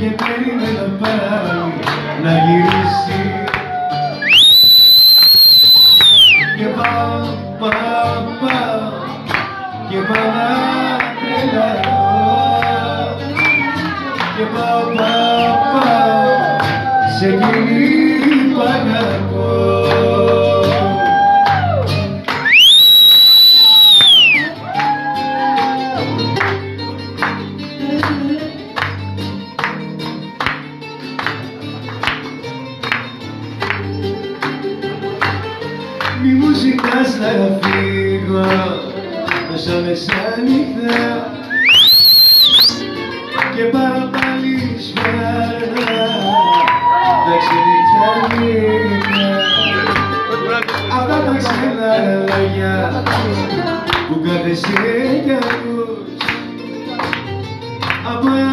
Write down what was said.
και περίμενα πάλι να γυρίσει. Και πάω, πάω, πάω και πάω να τρελαθώ και πάω, πάω, πάω σε εκείνη μου ζητάς να φύγω μέσα μεσάνυχτα και πάω πάλι σφαίρα τα ξενυχτάνικα αυτά τα ξένα λόγια που κάθεσαι κι ακούς από